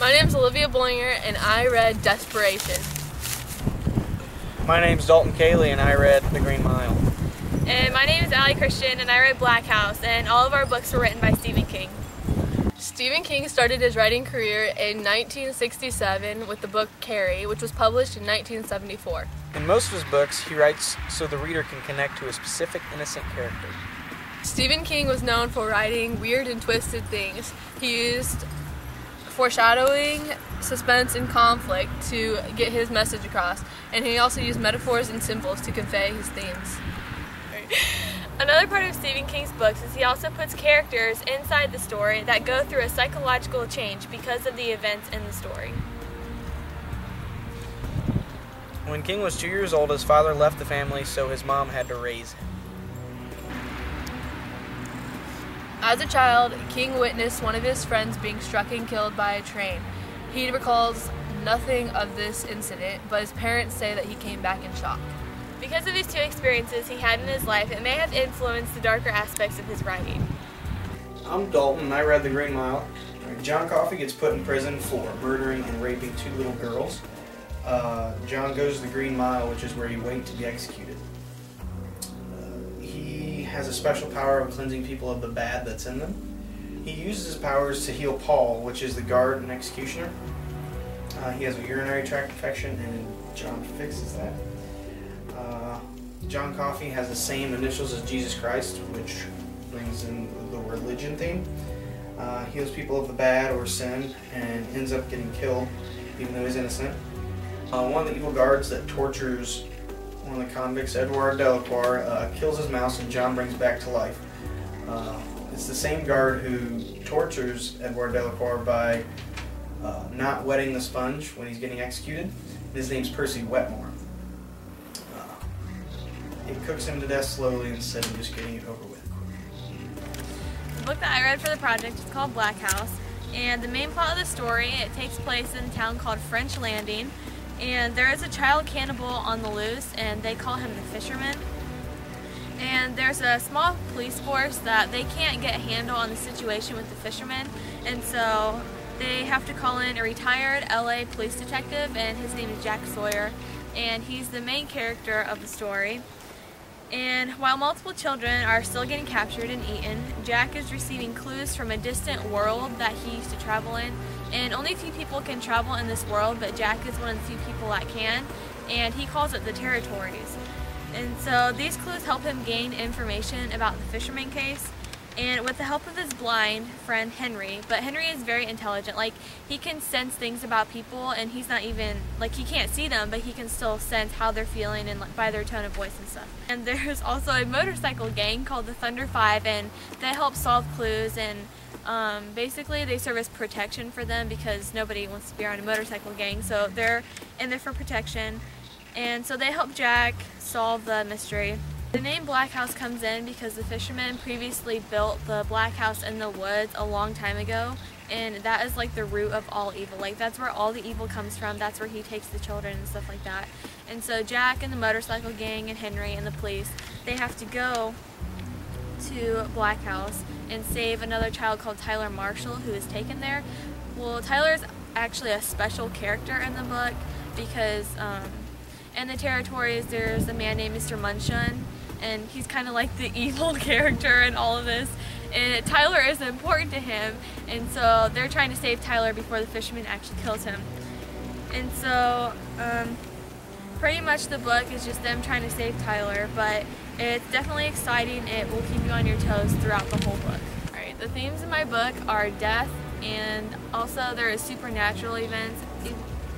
My name is Olivia Bollinger, and I read Desperation. My name's Dalton Cayley, and I read The Green Mile. And my name is Allie Christian, and I read Black House, and all of our books were written by Stephen King. Stephen King started his writing career in 1967 with the book Carrie, which was published in 1974. In most of his books, he writes so the reader can connect to a specific innocent character. Stephen King was known for writing weird and twisted things. He used foreshadowing, suspense, and conflict to get his message across, and he also used metaphors and symbols to convey his themes. Another part of Stephen King's books is he also puts characters inside the story that go through a psychological change because of the events in the story. When King was two years old, his father left the family, so his mom had to raise him. As a child, King witnessed one of his friends being struck and killed by a train. He recalls nothing of this incident, but his parents say that he came back in shock. Because of these two experiences he had in his life, it may have influenced the darker aspects of his writing. I'm Dalton, and I read The Green Mile. John Coffey gets put in prison for murdering and raping two little girls. Uh, John goes to the Green Mile, which is where you wait to be executed. Has a special power of cleansing people of the bad that's in them. He uses his powers to heal Paul, which is the guard and executioner. Uh, he has a urinary tract infection, and John fixes that. Uh, John Coffey has the same initials as Jesus Christ, which brings in the religion theme. Uh, heals people of the bad or sin and ends up getting killed, even though he's innocent. Uh, one of the evil guards that tortures one of the convicts, Eduard Delacroix, uh, kills his mouse and John brings back to life. Uh, it's the same guard who tortures Eduard Delacroix by uh, not wetting the sponge when he's getting executed. His name's Percy Wetmore. Uh, it cooks him to death slowly instead of just getting it over with. The book that I read for the project is called Black House, and the main plot of the story, it takes place in a town called French Landing, and there is a child cannibal on the loose, and they call him the Fisherman. And there's a small police force that they can't get a handle on the situation with the fisherman, and so they have to call in a retired LA police detective, and his name is Jack Sawyer, and he's the main character of the story. And while multiple children are still getting captured and eaten, Jack is receiving clues from a distant world that he used to travel in. And only a few people can travel in this world, but Jack is one of the few people that can, and he calls it the territories. And so these clues help him gain information about the fisherman case. And with the help of his blind friend Henry, but Henry is very intelligent. Like he can sense things about people, and he's not even like he can't see them, but he can still sense how they're feeling and like, by their tone of voice and stuff. And there's also a motorcycle gang called the Thunder Five, and they help solve clues and um, basically they serve as protection for them because nobody wants to be around a motorcycle gang, so they're in there for protection. And so they help Jack solve the mystery. The name Black House comes in because the fishermen previously built the Black House in the woods a long time ago and that is like the root of all evil. Like that's where all the evil comes from. That's where he takes the children and stuff like that. And so Jack and the motorcycle gang and Henry and the police, they have to go to Black House and save another child called Tyler Marshall who is taken there. Well, Tyler is actually a special character in the book because um, in the territories there's a man named Mr. Munshun and he's kind of like the evil character in all of this. And Tyler is important to him, and so they're trying to save Tyler before the fisherman actually kills him. And so, um, pretty much the book is just them trying to save Tyler, but it's definitely exciting. It will keep you on your toes throughout the whole book. Alright, the themes in my book are death, and also there is supernatural events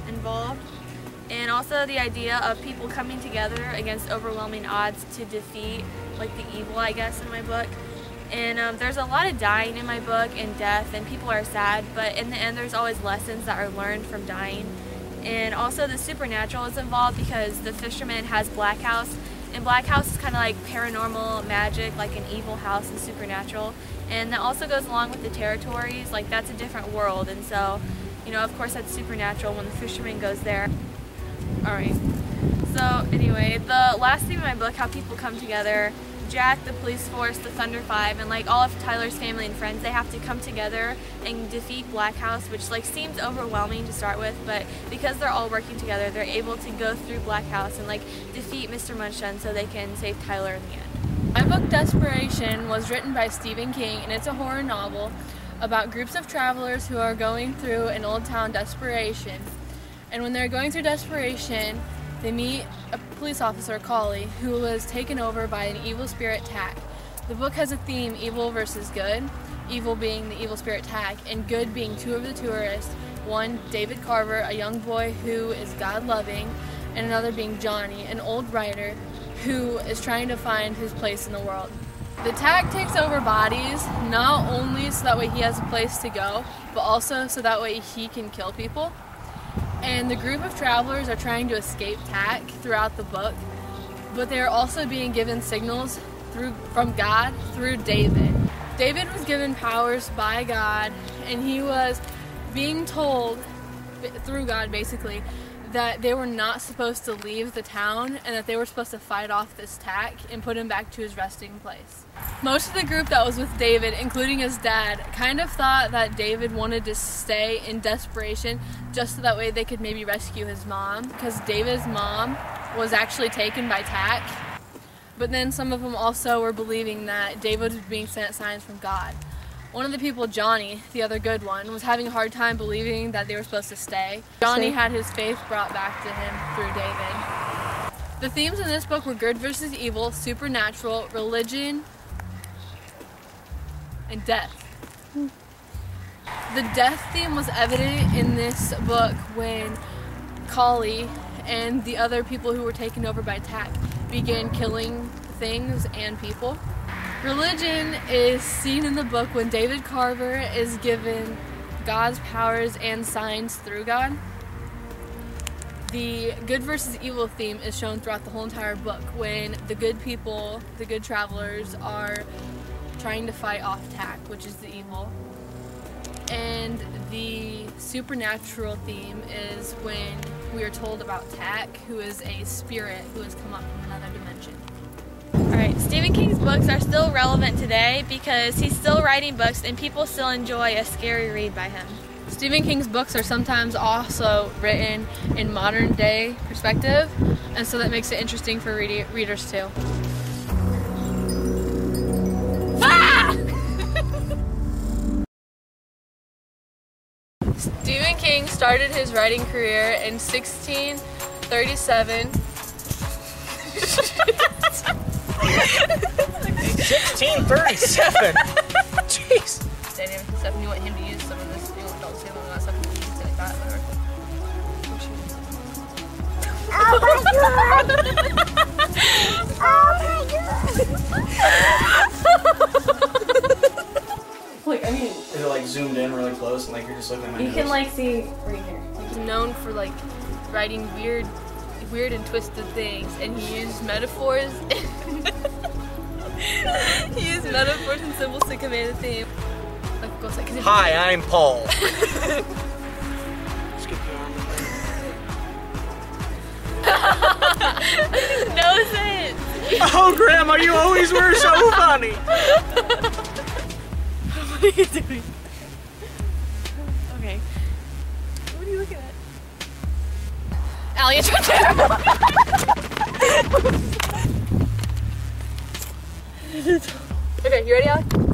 involved and also the idea of people coming together against overwhelming odds to defeat like the evil I guess in my book. And um, there's a lot of dying in my book and death and people are sad but in the end there's always lessons that are learned from dying. And also the supernatural is involved because the fisherman has Black House and Black House is kind of like paranormal magic like an evil house and supernatural. And that also goes along with the territories like that's a different world. And so you know of course that's supernatural when the fisherman goes there Alright, so anyway, the last thing in my book, how people come together, Jack, the police force, the Thunder Five, and like all of Tyler's family and friends, they have to come together and defeat Black House, which like seems overwhelming to start with, but because they're all working together, they're able to go through Black House and like defeat Mr. Munchkin so they can save Tyler in the end. My book Desperation was written by Stephen King and it's a horror novel about groups of travelers who are going through an old town desperation. And when they're going through desperation, they meet a police officer, Collie, who was taken over by an evil spirit Tak. The book has a theme evil versus good, evil being the evil spirit Tak, and good being two of the tourists one, David Carver, a young boy who is God loving, and another being Johnny, an old writer who is trying to find his place in the world. The Tak takes over bodies not only so that way he has a place to go, but also so that way he can kill people. And the group of travelers are trying to escape Tak throughout the book, but they are also being given signals through from God through David. David was given powers by God, and he was being told through God basically that they were not supposed to leave the town and that they were supposed to fight off this Tak and put him back to his resting place. Most of the group that was with David, including his dad, kind of thought that David wanted to stay in desperation just so that way they could maybe rescue his mom because David's mom was actually taken by Tak. But then some of them also were believing that David was being sent signs from God. One of the people, Johnny, the other good one, was having a hard time believing that they were supposed to stay. Johnny had his faith brought back to him through David. The themes in this book were good versus evil, supernatural, religion, and death. The death theme was evident in this book when Collie and the other people who were taken over by Tak began killing things and people. Religion is seen in the book when David Carver is given God's powers and signs through God. The good versus evil theme is shown throughout the whole entire book when the good people, the good travelers, are trying to fight off Tak, which is the evil. And the supernatural theme is when we are told about Tak, who is a spirit who has come up from another dimension. Stephen King's books are still relevant today because he's still writing books and people still enjoy a scary read by him. Stephen King's books are sometimes also written in modern day perspective, and so that makes it interesting for read- readers too. Ah! Stephen King started his writing career in 1637. 1637. Jeez. Daniel, Steph, you want him to use some of this? You want don't say all that stuff and you can say like that, whatever. Oh like, I mean, Is it like zoomed in really close and like you're just looking at my You nose? can like see right here. he's known for like writing weird, weird and twisted things, and he used metaphors. he used metaphors and symbols to convey the theme. Like, go say, 'cause if- Hi, I'm Paul. No sense! oh, Grandma, you always were so funny. What are you doing? Allie, right there. okay, you ready, Allie?